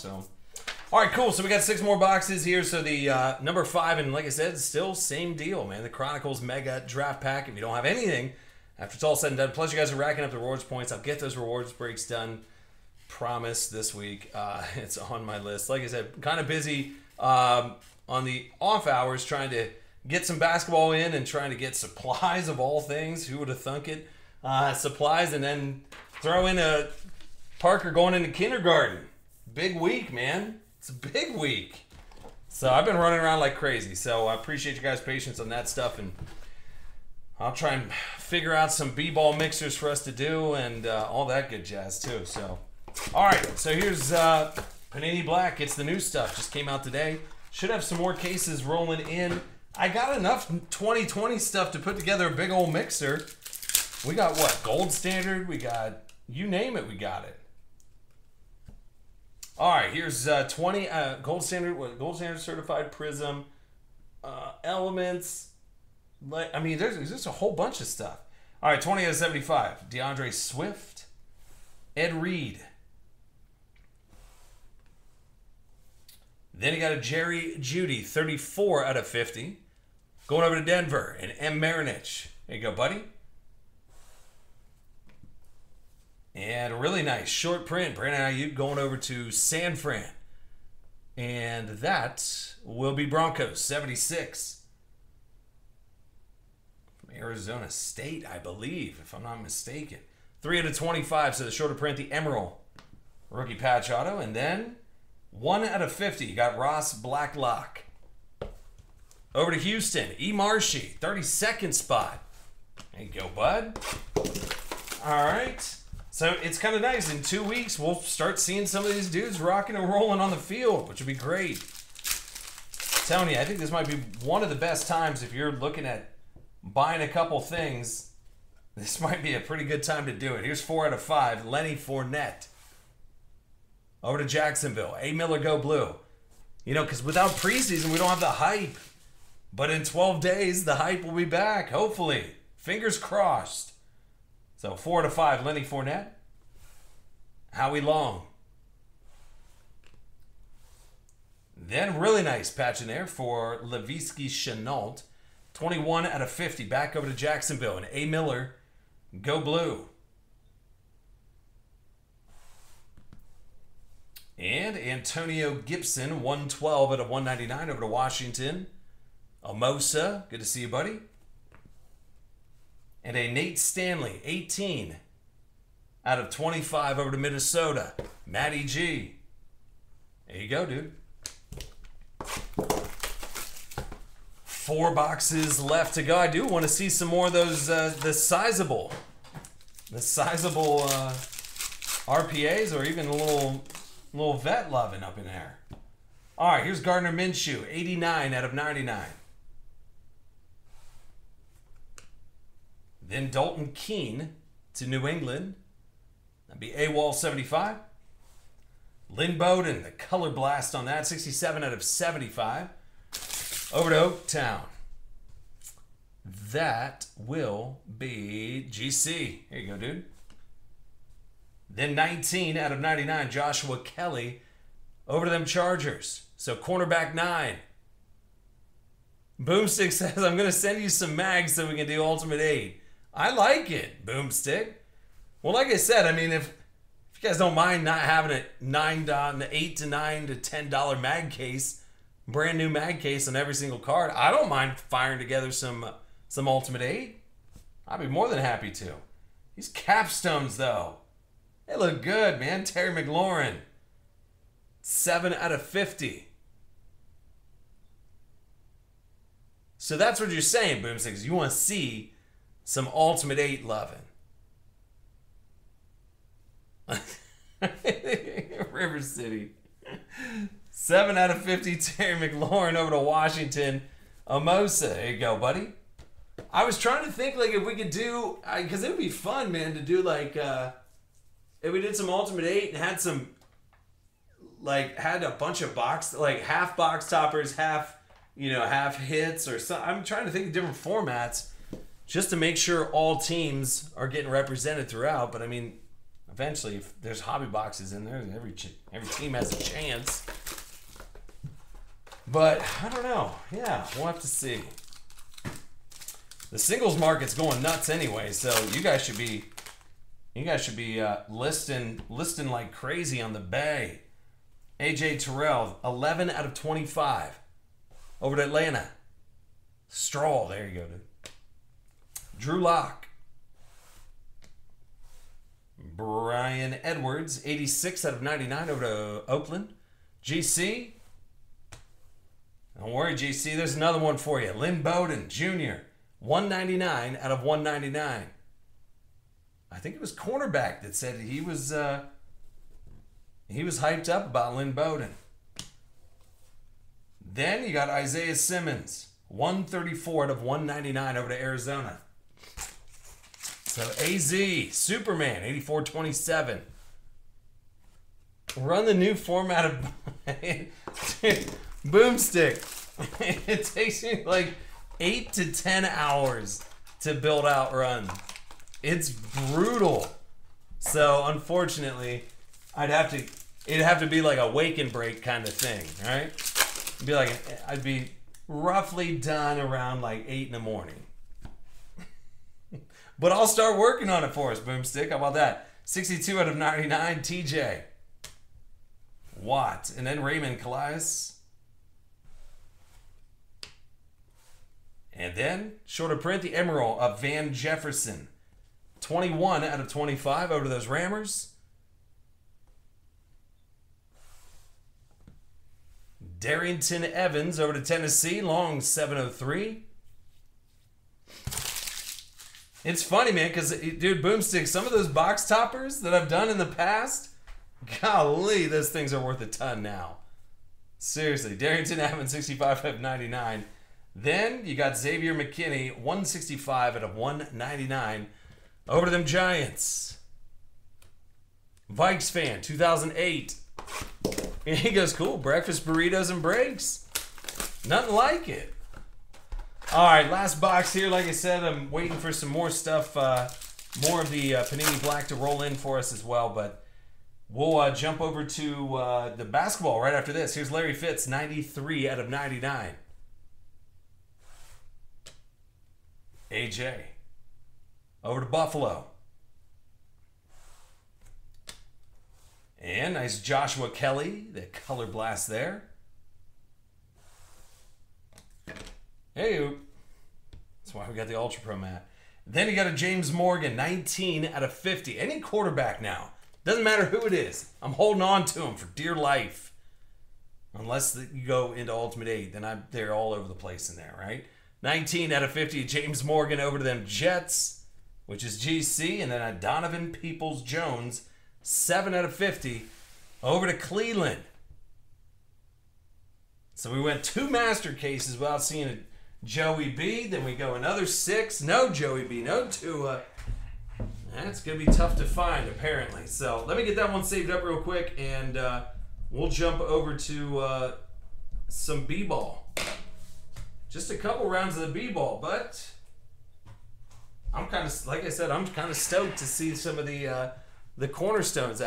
So, all right, cool. So we got six more boxes here. So the uh, number five, and like I said, still same deal, man. The Chronicles Mega Draft Pack. If you don't have anything, after it's all said and done, plus you guys are racking up the rewards points. I'll get those rewards breaks done. Promise this week. Uh, it's on my list. Like I said, kind of busy um, on the off hours trying to get some basketball in and trying to get supplies of all things. Who would have thunk it? Uh, supplies, and then throw in a Parker going into kindergarten. Big week, man. It's a big week. So I've been running around like crazy. So I appreciate you guys' patience on that stuff, and I'll try and figure out some b-ball mixers for us to do and uh, all that good jazz too. So, all right. So here's uh, Panini Black. It's the new stuff. Just came out today. Should have some more cases rolling in. I got enough 2020 stuff to put together a big old mixer. We got what? Gold standard. We got you name it. We got it. All right, here's uh, 20 uh, gold standard, gold standard certified prism, uh, elements. Like, I mean, there's, there's just a whole bunch of stuff. All right, 20 out of 75. DeAndre Swift, Ed Reed. Then you got a Jerry Jeudy, 34 out of 50. Going over to Denver, and M. Marinich. There you go, buddy. And really nice short print. Brandon Aiyuk going over to San Fran. And that will be Broncos 76. From Arizona State, I believe, if I'm not mistaken. 3 out of 25, so the shorter print, the Emerald rookie patch auto. And then 1 out of 50, you got Ross Blacklock. Over to Houston, E. Marshy, 32nd spot. There you go, bud. All right. So it's kind of nice. In two weeks, we'll start seeing some of these dudes rocking and rolling on the field, which would be great. You, I think this might be one of the best times if you're looking at buying a couple things. This might be a pretty good time to do it. Here's four out of five. Lenny Fournette. Over to Jacksonville. A. Miller go blue. You know, because without preseason, we don't have the hype. But in 12 days, the hype will be back, hopefully. Fingers crossed. So four to five, Lenny Fournette. Howie Long. Then really nice patch in there for Laviska Shenault. 21 out of 50. Back over to Jacksonville. And A. Miller, go blue. And Antonio Gibson, 112 out of 199 over to Washington. Amosa, good to see you, buddy and a Nate Stanley, 18 out of 25 over to Minnesota. Matty G. There you go, dude. Four boxes left to go. I do want to see some more of those, uh, the sizable, the sizable uh, RPAs or even a little, little vet loving up in there. All right, here's Gardner Minshew, 89 out of 99. Then Dalton Keene to New England. That'd be AWOL 75. Lynn Bowden, the color blast on that, 67 out of 75. Over to Oaktown. That will be GC. Here you go, dude. Then 19 out of 99, Joshua Kelly. Over to them Chargers. So cornerback 9. Boomstick says, I'm going to send you some mags so we can do Ultimate 8. I like it, Boomstick. Well, like I said, I mean, if if you guys don't mind not having a nine to eight to nine to ten dollar mag case, brand new mag case on every single card, I don't mind firing together some some Ultimate Eight. I'd be more than happy to. These capstones, though, they look good, man. Terry McLaurin, seven out of fifty. So that's what you're saying, Boomstick. You want to see some Ultimate 8 loving. River City. 7 out of 50, Terry McLaurin over to Washington. Amosa. There you go, buddy. I was trying to think like if we could do, because it would be fun, man, to do like, uh, if we did some Ultimate 8 and had some, like, had a bunch of box, like half box toppers, half, you know, half hits or something. I'm trying to think of different formats just to make sure all teams are getting represented throughout. But I mean, eventually, if there's hobby boxes in there, every every team has a chance. But I don't know. Yeah, we'll have to see. The singles market's going nuts anyway, so you guys should be you guys should be uh, listing listing like crazy on the bay. AJ Terrell, 11 out of 25 over to Atlanta. Straw, there you go, dude. Drew Lock. Bryan Edwards, 86 out of 99 over to Oakland. GC. Don't worry, GC. There's another one for you. Lynn Bowden Jr., 199 out of 199. I think it was cornerback that said he was uh, he was hyped up about Lynn Bowden. Then you got Isaiah Simmons, 134 out of 199 over to Arizona. So AZ, Superman, 8427. Run the new format of Boomstick. it takes me like eight to ten hours to build out run. It's brutal. So unfortunately, I'd have to it'd have to be like a wake and break kind of thing, right? It'd be like I'd be roughly done around like eight in the morning. But I'll start working on it for us, Boomstick. How about that? 62 out of 99, TJ. Watt. And then Raymond Calais. And then, shorter print, the Emerald of Van Jefferson. 21 out of 25 over to those Rammers. Darrynton Evans over to Tennessee, long 703. It's funny, man, because, eh, dude, Boomstick, some of those box toppers that I've done in the past, golly, those things are worth a ton now. Seriously, Darrynton Evans, 65 out of 99. Then you got Xavier McKinney, 165 out of 199. Over to them Giants. Vikes fan, 2008. And he goes, cool, breakfast burritos and breaks. Nothing like it. All right, last box here. Like I said, I'm waiting for some more stuff, uh, more of the uh, Panini Black to roll in for us as well. But we'll uh, jump over to uh, the basketball right after this. Here's Larry Fitz, 93 out of 99. AJ. Over to Buffalo. And nice Joshua Kelly, the color blast there. Hey, that's why we got the Ultra Pro mat. Then you got a James Morgan, 19 out of 50. Any quarterback now. Doesn't matter who it is. I'm holding on to him for dear life. Unless you go into Ultimate 8, then I'm they're all over the place in there, right? 19 out of 50, James Morgan over to them Jets, which is GC, and then a Donovan Peoples Jones, 7 out of 50, over to Cleveland. So we went two master cases without seeing Joey B. Then we go another six. No Joey B. No Tua. That's going to be tough to find, apparently. So let me get that one saved up real quick, and uh, we'll jump over to uh, some B ball. Just a couple rounds of the B ball, but I'm kind of, like I said, I'm kind of stoked to see some of the uh, the cornerstones